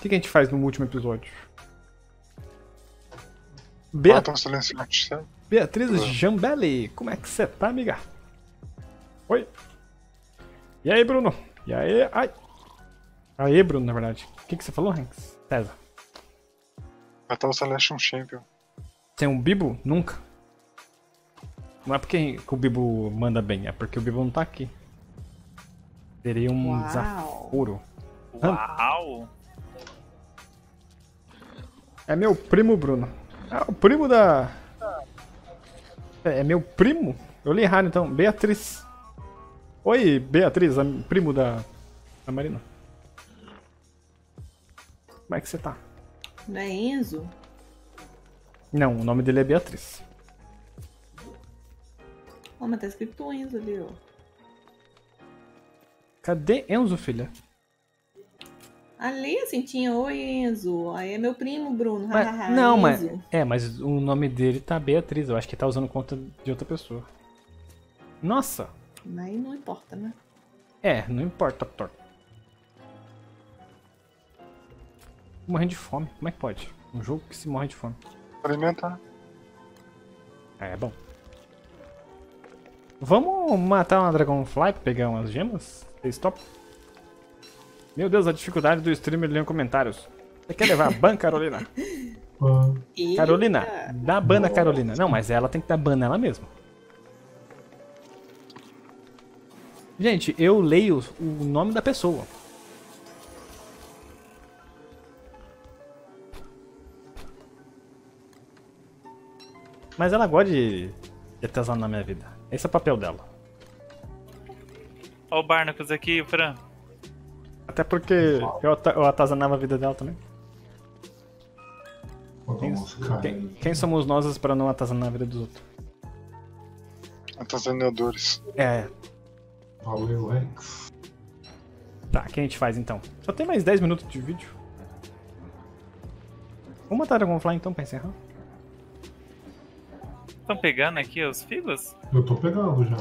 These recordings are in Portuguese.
que, que a gente faz no último episódio? Silenciante, sabe? Beatriz Jambelli, como é que você tá, amiga? Oi. E aí, Bruno? E aí? Ai. Aí, Bruno, na verdade. O que, que você falou, Hanks? César. Matar o Celestial Champion. Tem um Bibo? Nunca. Não é porque que o Bibo manda bem, é porque o Bibo não tá aqui. Seria um Uau. desaforo. Uau! É meu primo, Bruno. É o primo da. É, é meu primo? Eu li errado então. Beatriz. Oi, Beatriz, primo da. da Marina. Como é que você tá? Não é Enzo? Não, o nome dele é Beatriz. Ó, mas tá escrito Enzo ali, ó. Cadê Enzo, filha? Ali, assim, tinha Oi, Enzo. Aí é meu primo, Bruno. Mas- não, mas. É, mas o nome dele tá Beatriz. Eu acho que tá usando conta de outra pessoa. Nossa! Mas não importa, né? É, não importa, Thor. Morrendo de fome. Como é que pode? Um jogo que se morre de fome. Alimentar. É, bom. Vamos matar uma Dragonfly pra pegar umas gemas? Vocês topam? Meu Deus, a dificuldade do streamer ler comentários. Você quer levar ban, Carolina? Carolina, dá ban na Carolina. Não, mas ela tem que dar ban nela mesma. Gente, eu leio o nome da pessoa. Mas ela gosta de, de atazanar na minha vida. Esse é o papel dela. Ó o Barnacles aqui, Fran. Até porque eu, ata- eu atazanava a vida dela também. Quem, quem- quem somos nós para não atazanar a vida dos outros? Atazaneadores. É, Valeu, Rex. Tá, o que a gente faz então? Só tem mais 10 minutos de vídeo. Vamos matar Dragonfly então pra encerrar? Estão pegando aqui os figos? Eu tô pegando já.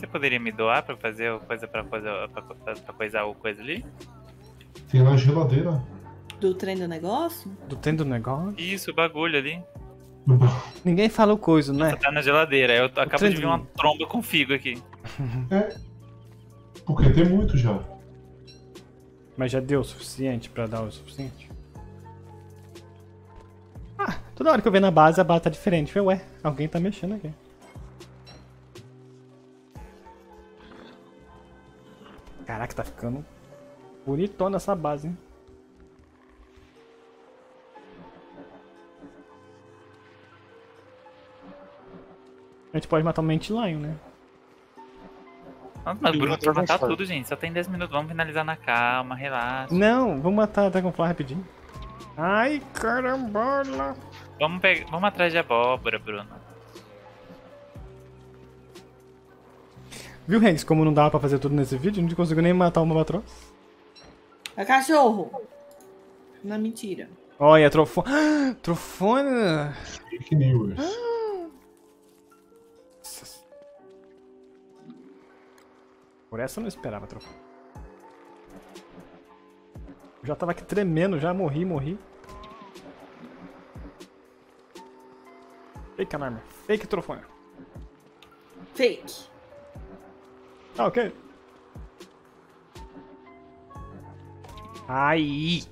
Você poderia me doar pra fazer o coisa pra, coisa, pra, pra, pra coisar o coisa ali? Tem na geladeira. Do trem do negócio? Do tendo negócio? Isso, o bagulho ali. Ninguém falou coisa, né? Tá na geladeira. Eu acabo trem de ver do- uma tromba com figo aqui. É. Porque tem muito já. Mas já deu o suficiente pra dar o suficiente? Ah, toda hora que eu ver na base a base tá diferente. Ué, alguém tá mexendo aqui. Caraca, tá ficando bonitona essa base, hein? A gente pode matar o Mente Lion, né? Nossa, mas o Bruno quer matar tudo, gente. Só tem 10 minutos. Vamos finalizar na calma, relaxa. Não, vamos matar a Dragonfly rapidinho. Ai, carambola. Vamos, pegar, vamos atrás de abóbora, Bruno. Viu, Hanks, como não dava pra fazer tudo nesse vídeo? Não conseguiu nem matar uma albatroz. É cachorro. Não, mentira. Olha, trofona. Trofona. Fake news. Por essa eu não esperava, trofona. Eu já tava aqui tremendo, já morri, morri. Fake alarme. Fake trofona. Fake. Tá ok. Aí.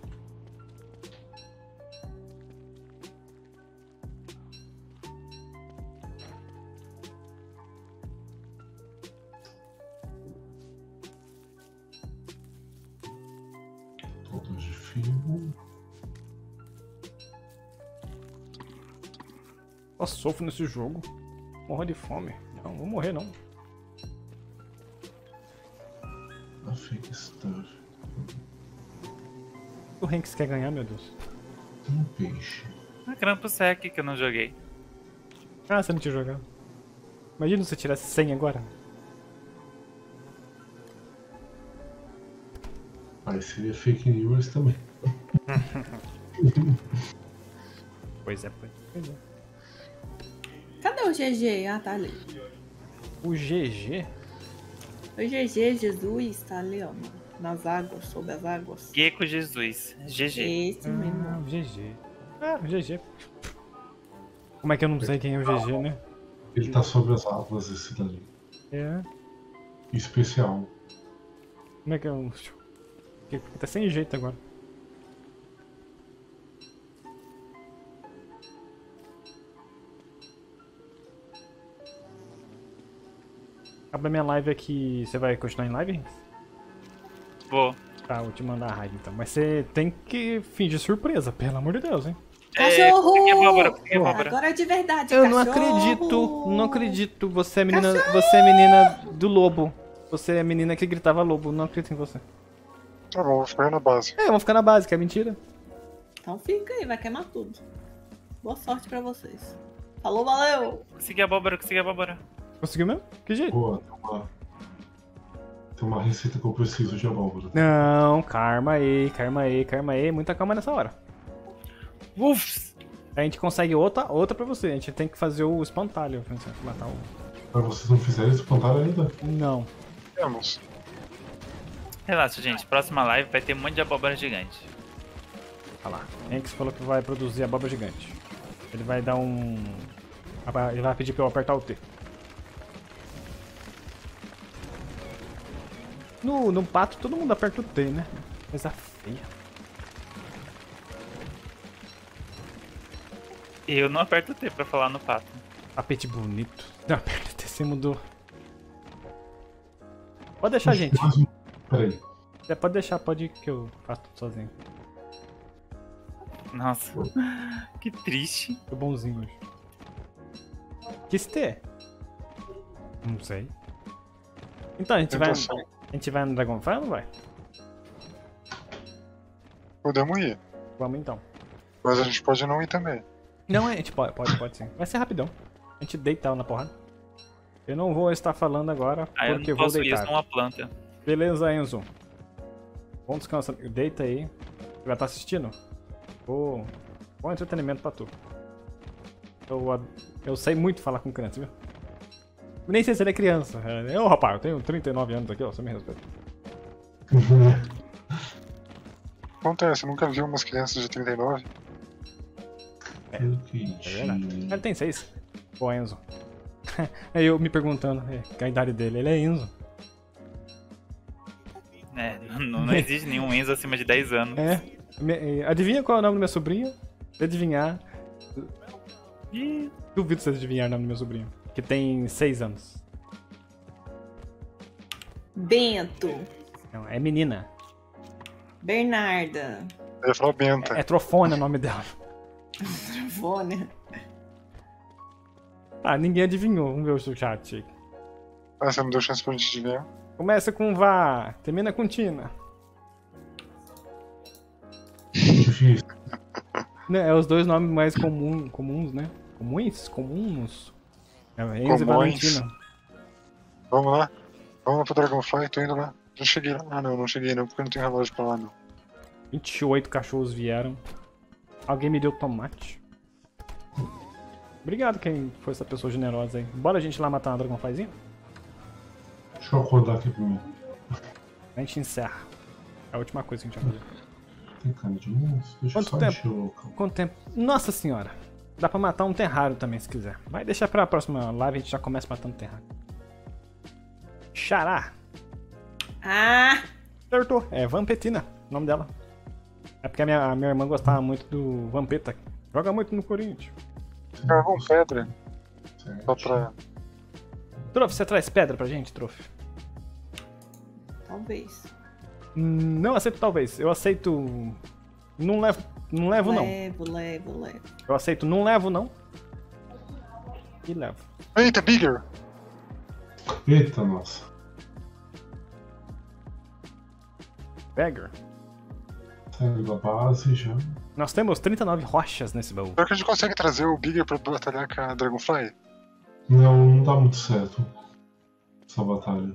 Todos de fio. Eu sofro nesse jogo. Morro de fome. Não, vou morrer não. O Hanks quer ganhar, meu Deus. Um peixe. A Krampus Sec que eu não joguei. Ah, você não tinha jogado. Imagina se você tirasse 100 agora. Aí seria fake news também. Pois é, pois pois é. Cadê o GG? Ah, tá ali. O GG? O GG, Jesus, tá ali, ó. Nas águas, sob as águas. Gecko Jesus. GG. Esse mesmo. Ah, GG. Ah, GG. Como é que eu não sei quem é o GG, né? Ele tá sobre as águas, esse dali. É. Especial. Como é que eu. Que- Tá sem jeito agora. Acaba minha live aqui. Você vai continuar em live? Vou. Tá, vou te mandar a raid então. Mas você tem que fingir surpresa, pelo amor de Deus, hein? Cachorro! consegui a abóbora, abóbora. Agora é de verdade, Eu não cachorro! acredito, não acredito. Você é menina, você é menina do lobo. Você é a menina que gritava lobo. Não acredito em você. Tá bom, vou ficar na base. É, eu vou ficar na base, que é mentira. Então fica aí, vai queimar tudo. Boa sorte pra vocês. Falou, valeu! Consegui a abóbora, consegui a abóbora. Conseguiu mesmo? Que jeito? Boa, tem uma. Tem uma receita que eu preciso de abóbora. Não, calma aí, calma aí, calma aí. Muita calma nessa hora. Ufs! A gente consegue outra, outra pra você. A gente tem que fazer o espantalho. pra gente Matar o... Mas vocês não fizeram esse espantalho ainda? Não. Temos. Relaxa, gente. Próxima live vai ter um monte de abóbora gigante. Olha lá. Hanks falou que vai produzir abóbora gigante. Ele vai dar um. Ele vai pedir pra eu apertar o T. No, no pato todo mundo aperta o T, né? Coisa feia. Eu não aperto o T pra falar no pato. Tapete bonito. Não, aperta o T, você mudou. Pode deixar, gente. Peraí. É, pode deixar, pode ir que eu faço tudo sozinho. Nossa. Que triste. Tô bonzinho hoje. Que é? Não sei. Então, a gente vai. A gente vai no Dragonfly ou não vai? Podemos ir. Vamos então. Mas a gente pode não ir também. Não, a gente pode, pode, pode sim. Vai ser rapidão. A gente deita ela na porrada. Eu não vou estar falando agora Ah, eu porque não eu vou posso ir, eu deitar. sou uma planta. Beleza, Enzo. Bom descanso. Deita aí. Você vai estar assistindo? Bom, bom entretenimento pra tu. Eu, eu sei muito falar com criança, viu? Nem sei se ele é criança. É, Eu, rapaz, eu tenho 39 anos aqui, ó. Você me respeita. Acontece, nunca vi umas crianças de 39. É verdade. Ele tem 6. Pô, Enzo. Aí eu me perguntando é, a idade dele. Ele é Enzo. É, não, não existe nenhum Enzo acima de 10 anos. É. Me- Adivinha qual é o nome da minha sobrinha? Se adivinhar. Duvido você adivinhar o nome do meu sobrinho. Que tem 6 anos. Bento. Não, é menina. Bernarda. Benta. É Trofone o nome dela. Vônia. Ah, ninguém adivinhou. Vamos ver o seu chat. Ah, você não deu chance pra gente adivinhar. Começa com Vá, termina com Tina. Né, é os dois nomes mais comum, comuns, né? Comuns? Comuns? É Enzo e Comuns. Valentina. Vamos lá? Vamos lá pro Dragonfly, tô indo lá. Já cheguei lá. Ah, não, não cheguei não, porque não tem relógio pra lá, não. 28 cachorros vieram. Alguém me deu tomate. Obrigado quem foi essa pessoa generosa aí. Bora a gente lá matar uma Dragonflyzinha? Deixa eu acordar aqui primeiro. A gente encerra. É a última coisa que a gente vai fazer. Tem carne de monstro? Deixa eu Quanto só tempo? o. Quanto tempo? Nossa senhora! Dá pra matar um terrário também, se quiser. Vai deixar pra próxima live, a gente já começa matando terrário. Xará! Ah! Acertou! É Vampetina, o nome dela. É porque a minha, a minha irmã gostava muito do Vampeta. Joga muito no Corinthians. Carvão pedra, só pra. Trof, você traz pedra pra gente, Trof? Talvez. Não aceito talvez. Eu aceito. Não levo. Não levo não. Levo, levo, levo. Eu aceito não levo não. E levo. Eita, Bigger! Eita, nossa. Beggar. Saindo da base já. Nós temos 39 rochas nesse baú. Será que a gente consegue trazer o Bigger pra batalhar com a Dragonfly? Não, não dá muito certo. Essa batalha.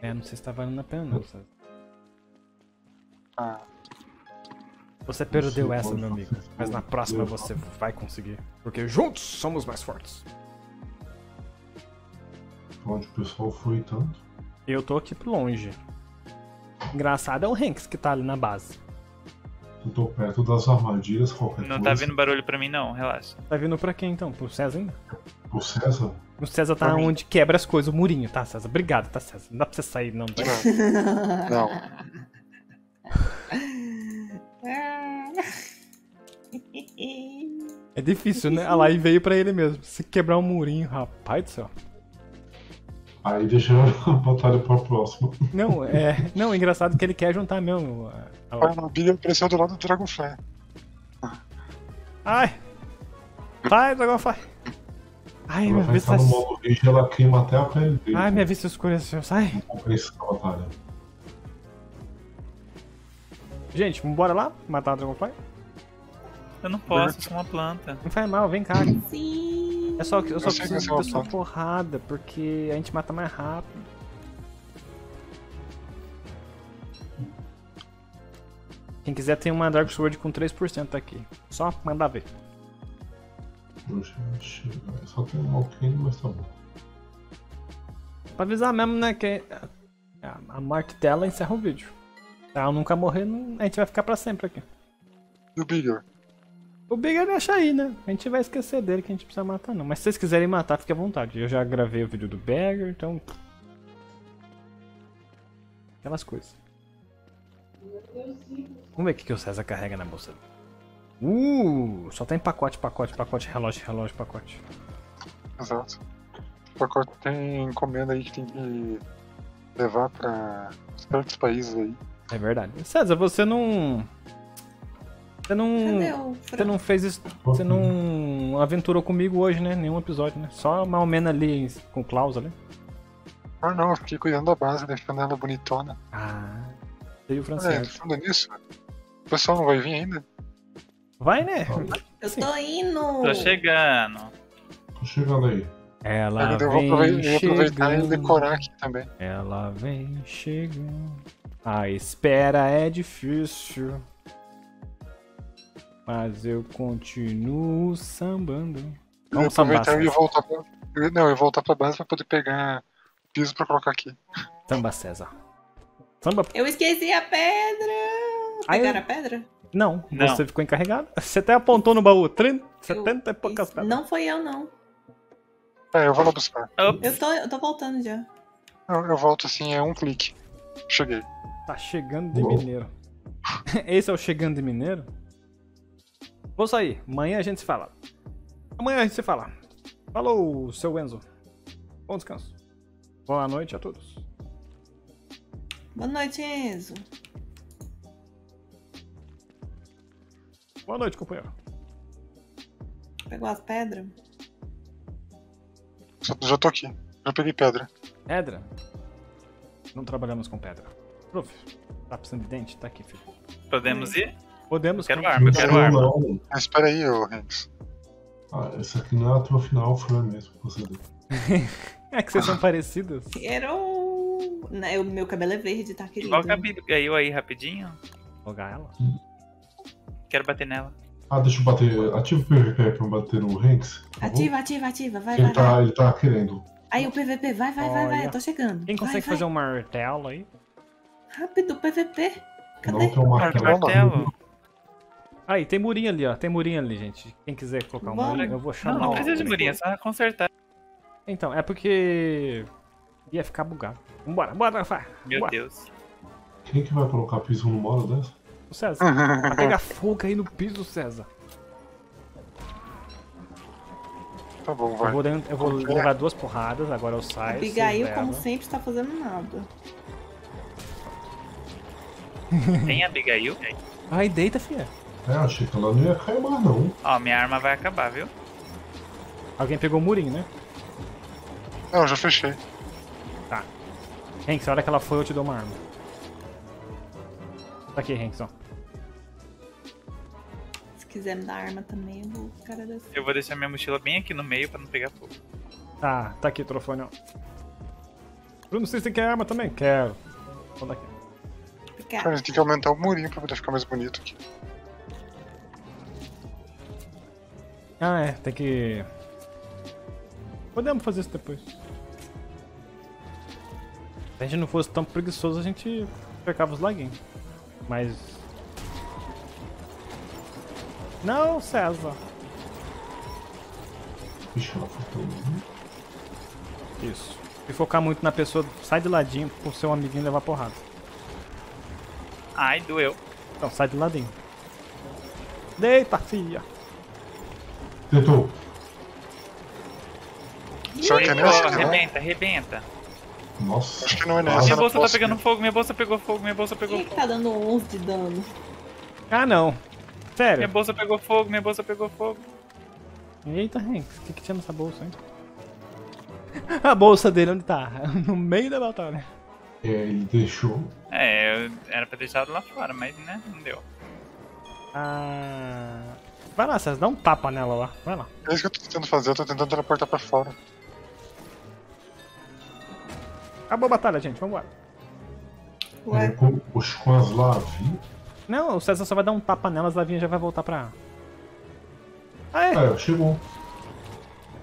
É, não sei se tá valendo a pena não, sabe? Ah, Você perdeu Você essa, meu amigo. Mas na próxima você vai conseguir. Porque juntos somos mais fortes. Onde o pessoal foi tanto. Eu tô aqui longe. Engraçado é o Hanks que tá ali na base. Eu tô perto das armadilhas, qualquer Não coisa. tá vindo barulho pra mim, não, relaxa. Tá vindo pra quem então? Pro César ainda? O César? O César tá Pra mim. onde quebra as coisas, o murinho, tá, César? Obrigado, tá, César? Não dá pra você sair, não. Tá? Não. É difícil, né? A lá e veio pra ele mesmo. Se quebrar um murinho, rapaz do céu. Aí deixa a batalha pra próxima. Não, é. Não, é engraçado que ele quer juntar mesmo. a- a- Big apareceu do lado do Dragonfly. Ai! Vai, Dragonfly! Ai, Ela minha vista. no modo rage ela queima até a pele dele. Ai, minha vista. Sai! Não compensa essa batalha. Gente, vambora lá? Matar o Dragonfly? Eu não posso, eu sou uma planta. Não faz mal, vem cá. Sim. É só, eu só que preciso da só sua porrada, porque a gente mata mais rápido. Quem quiser tem uma Dark Sword com 3% aqui. Só mandar ver. Só tem um alquine, mas tá bom. Pra avisar mesmo, né, que a, morte dela encerra o vídeo. Se ela nunca morrer, não- a gente vai ficar pra sempre aqui. E o Bigger? O Bigger deixa aí, né? A gente vai esquecer dele que a gente precisa matar, não. Mas se vocês quiserem matar, fique à vontade. Eu já gravei o vídeo do Beggar, então. Aquelas coisas. Vamos ver o que, que o César carrega na bolsa. Uh! Só tem pacote, pacote, pacote, relógio, relógio, pacote. Exato. O pacote tem encomenda aí que tem que levar pra certos países aí. É verdade. César, você não. Você não. Você não fez isso. Você não aventurou comigo hoje, né? Nenhum episódio, né? Só mal menos ali com o Klaus ali. Ah não, eu fiquei cuidando da base, deixando ela bonitona. Ah. E o É, francês. falando nisso, o pessoal não vai vir ainda? Vai, né? Eu Sim. tô indo. Tô chegando. Tô chegando aí. Ela eu vem aproveitar, aproveitar e chegando. decorar aqui também. Ela vem chegando. A espera é difícil. Mas eu continuo sambando. Eu Vamos sambar, e ia César. voltar pra. eu ia- Não, eu ia voltar pra base pra poder pegar piso pra colocar aqui. Samba, César. Samba. Eu esqueci a pedra. Aí eu- Pegaram a pedra? Não, Não. você ficou encarregado. Você até apontou no baú. 30, 70 e poucas pedras. Não foi eu, não. É, eu vou lá buscar. Ops. Eu tô, eu tô voltando já. Eu, eu volto assim, é um clique. Cheguei. Tá chegando de Uou. mineiro. Esse é o chegando de mineiro? Vou sair. Amanhã a gente se fala. Amanhã a gente se fala. Falou, seu Enzo. Bom descanso. Boa noite a todos. Boa noite, Enzo. Boa noite, companheiro. Pegou as pedras? Já, tô aqui. Já peguei pedra. Pedra? Não trabalhamos com pedra. Prof, tá precisando de dente? Tá aqui, filho. Podemos ir? Podemos. Quero arma, eu quero arma. não. Mas espera aí, ô Hanks. Ah, esse aqui não é a tua final, foi a mesma que você deu. É que vocês são parecidos. Quero. Né, o meu cabelo é verde, tá, querido? Igual a Gabi caiu aí rapidinho. Jogar ela. Quero bater nela. Ah, deixa eu bater. Ativa o PVP pra eu bater no Hanks. Ativa, ativa, ativa. Vai, Ele vai, vai. tá, ele tá querendo. Aí o PVP, vai, vai, vai, vai. Olha. Eu tô chegando. Quem consegue vai, fazer vai. um martelo aí? Rápido, PVP. Não Cadê? tem um martelo. martelo. Aí, tem murinho ali, ó. Tem murinho ali, gente. Quem quiser colocar um Bora. murinho, eu vou chamar. Não, não precisa de murinha, é só consertar. Então, é porque. ia ficar bugado. Vambora, bora, Fá. Meu Bora. Deus. Quem que vai colocar piso numa hora dessa? O César. Vai pegar fogo aí no piso, César. Tá bom, Eu vai. vou, dentro- eu vou levar duas porradas, agora eu saio. Abigail, como sempre, está fazendo nada. Tem Abigail? Ai, deita, filha. É, achei que ela não ia cair mais, não. Ó, minha arma vai acabar, viu? Alguém pegou o murinho, né? Não, eu já fechei. Hanks, a hora que ela foi, eu te dou uma arma. Tá aqui, Hanks, ó. Se quiser me dar arma também, eu vou ficar agradecido. Eu vou deixar minha mochila bem aqui no meio pra não pegar fogo. Tá, tá aqui, trofone, ó. Bruno, vocês têm que arma também? Quero. Então daqui. Cara, a gente tem que aumentar o murinho pra poder ficar mais bonito aqui. Ah, é, tem que. Podemos fazer isso depois. Se a gente não fosse tão preguiçoso, a gente pecava os laguinhos. Mas. Não, César. Ixi, ela faltou. Isso. Se focar muito na pessoa, sai de ladinho pro seu amiguinho levar porrada. Ai, doeu. Então, sai de ladinho. Deita, filha. Será que é nessa? que arrebenta, arrebenta. Nossa. Acho que não é nessa. Minha bolsa tá posso, pegando fogo, minha bolsa pegou fogo, minha bolsa pegou Quem que fogo. tá dando 11 de dano? Ah, não. Minha Sério. bolsa pegou fogo, minha bolsa pegou fogo. Eita, Hanks, o que, que tinha nessa bolsa, hein? A bolsa dele, onde tá? No meio da batalha. É, ele deixou. É, eu era pra deixar lá fora, mas né, não deu. Ah... Vai lá, César, dá um tapa nela lá. Vai lá. É isso que eu tô tentando fazer, eu tô tentando teleportar pra fora. Acabou a batalha, gente, vambora. É, Ué, oxe, com as lavinhas. Não, o César só vai dar um tapa nela, as lavinhas já vai voltar pra... Aê! Ah, chegou.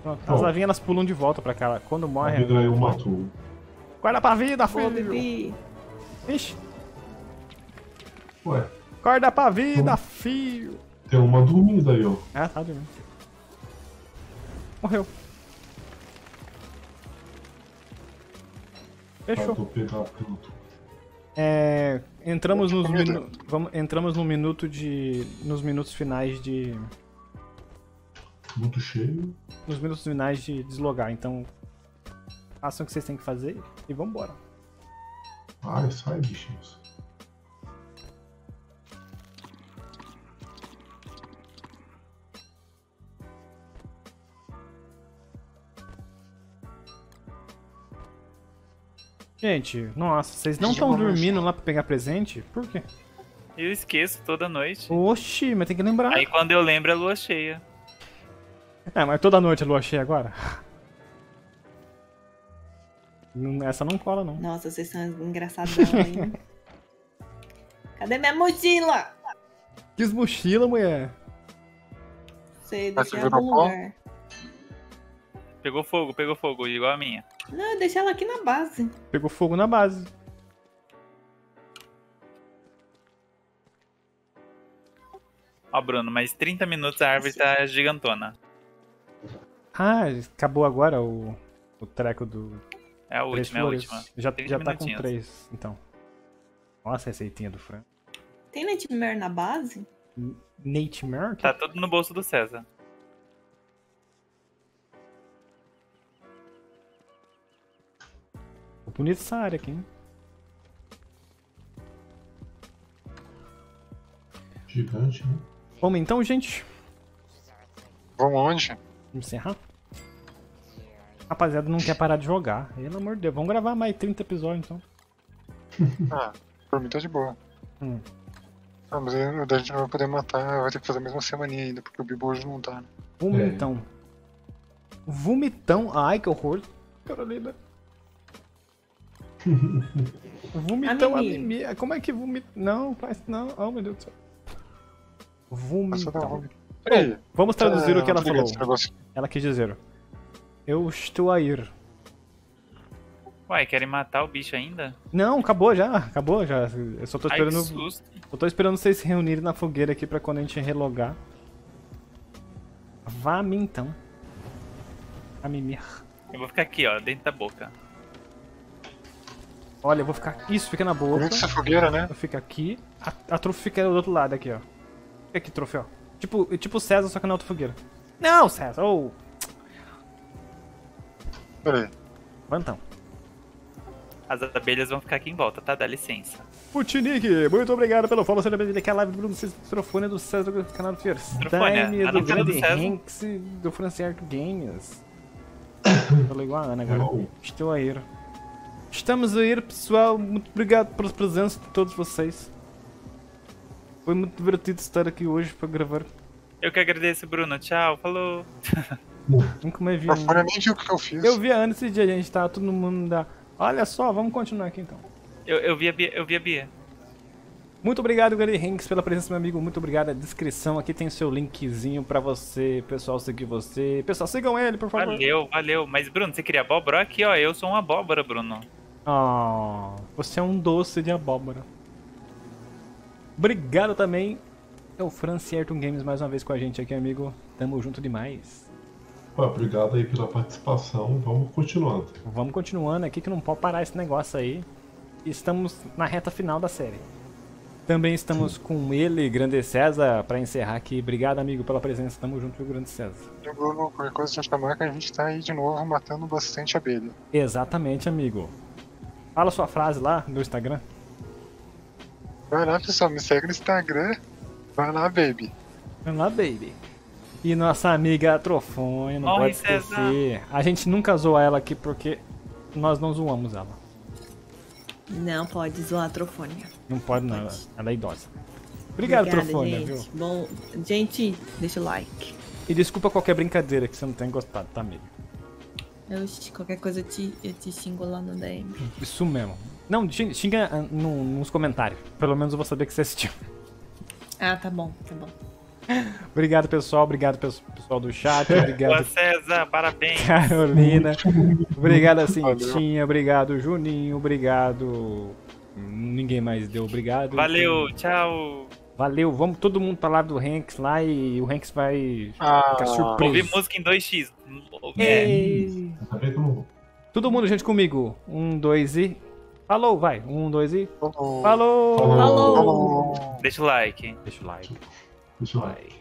Pronto, as bom. lavinhas elas pulam de volta pra cá. Quando A morre... Abigail matou. Acorda pra vida, boa, filho! Bibi. Ixi, Ué, acorda pra vida, Hum. filho! tem uma dormida aí, ó. Ah, tá dormindo. Morreu. Fechou. É, entramos nos minu vamos, entramos no minuto de nos minutos finais de Muito cheio. nos minutos finais de deslogar. Então façam o que vocês têm que fazer e vambora. Ai, sai, bichinhos. Gente, nossa, vocês não estão dormindo lá pra pegar presente? Por quê? Eu esqueço toda noite. Oxi, mas tem que lembrar. Aí quando eu lembro é lua cheia. É, mas toda noite a lua cheia agora? Essa não cola, não. Nossa, vocês são engraçadão, hein? Cadê minha mochila? Que mochila, mulher. Sei, deixei se em virar algum lugar. Pegou fogo, pegou fogo, igual a minha. Não, eu deixei ela aqui na base. Pegou fogo na base. Ó, Bruno, mais 30 minutos a árvore tá gigantona. Ah, acabou agora o, o treco do É a última, é a última. Já, 30 já tá com três, então. Nossa, a receitinha do frango. Tem Nightmare na base? Merck? Tá tudo no bolso do César. Bonita essa área aqui, hein? Gigante, né? Bom, então, gente, Vamos onde? vamos encerrar. Rapaziada, não quer parar de jogar. Pelo amor de Deus, vamos gravar mais 30 episódios, então. Ah, por mim tá de boa. Hum. Ah, mas aí a gente não vai poder matar, vai ter que fazer mais uma semaninha ainda, porque o Bibo hoje não tá. né? Vomitão. Vomitão? Ai, que horror. Carolina. Vomitão, A Mimi. anemia. Como é que vomita? Não, faz. Não, oh meu Deus do céu. Vomitão. Peraí. Vamos traduzir Ah, o que ela falou. Ela quis dizer. Eu estou a ir. Uai, querem matar o bicho ainda? Não, acabou já, acabou já. Eu só tô Ai, esperando. susto. Eu tô esperando vocês se reunirem na fogueira aqui pra quando a gente relogar. Vá-me então. A mimir. Eu vou ficar aqui, ó, dentro da boca. Olha, eu vou ficar. Isso, fica na boca. Essa fogueira, né? Eu fico aqui. A, a trufa fica do outro lado aqui, ó. Fica aqui, troféu. Tipo, tipo o César, só que na outra fogueira. Não, César! Ô! Peraí. Vai então. As abelhas vão ficar aqui em volta, tá? Dá licença. Putinique, muito obrigado pelo follow. Seja bem-vindo aqui à live do Bruno Citrofone do César do canal do Fierstein, tá do no canal do Grande César. Hanks do Franciarco Games. Tô igual a Ana agora. Estou a ir. Estamos a ir, pessoal. Muito obrigado pela presença de todos vocês. Foi muito divertido estar aqui hoje para gravar. Eu que agradeço, Bruno. Tchau, falou. Nunca mais vi. Fúria nem viu o que eu fiz. Eu vi a Ana esse dia, a gente tava todo mundo da... Olha só, vamos continuar aqui então. Eu, eu vi a Bia, eu vi a Bia. Muito obrigado, Gary Hanks, pela presença, meu amigo. Muito obrigado. A descrição aqui tem o seu linkzinho pra você, pessoal, seguir você. Pessoal, sigam ele, por favor. Valeu, valeu. Mas, Bruno, você queria abóbora? Aqui, ó, eu sou uma abóbora, Bruno. Oh, você é um doce de abóbora. Obrigado também. É o Francierton Games mais uma vez com a gente aqui, amigo. Tamo junto demais. Ué, obrigado aí pela participação. Vamos continuando. Vamos continuando aqui que não pode parar esse negócio aí. Estamos na reta final da série. Também estamos com ele, Grande César, pra encerrar aqui. Obrigado, amigo, pela presença. Tamo junto, viu, Grande César. E o Bruno, qualquer coisa de chamar que a gente tá aí de novo matando bastante abelha. Exatamente, amigo. Fala sua frase lá no Instagram. Vai lá, pessoal, me segue no Instagram. Vai lá, baby. Vamos lá, baby. E nossa amiga Trofonha, não Morre, pode esquecer. A gente nunca zoa ela aqui porque nós não zoamos ela. Não pode zoar a trofônia. Não pode não, ela- ela é idosa. Obrigado, Obrigada, Trofônia, gente. viu? Bom, gente, deixa o like. E desculpa qualquer brincadeira que você não tenha gostado, tá, amigo? Eu, qualquer coisa eu te, eu te xingo lá no DM. Isso mesmo. Não, xinga, ah, no- nos comentários. Pelo menos eu vou saber que você assistiu. Ah, tá bom, tá bom. Obrigado, pessoal. Obrigado, pes- pessoal do chat. Boa, Obrigado, César, parabéns. Carolina. Obrigado, Cintinha. Obrigado, Juninho. Obrigado. Ninguém mais deu obrigado. Valeu, tchau. Valeu. Vamos todo mundo pra lá do Hanks lá e o Hanks vai Ah, ficar surpreso. Ouvi música em 2x. É. Ei. Tá Todo mundo, gente, comigo. Um, dois e. Falou, vai. Um, dois e. Falou. Falou! Falou. Falou! Deixa o like. Deixa o like. Deixa eu ver.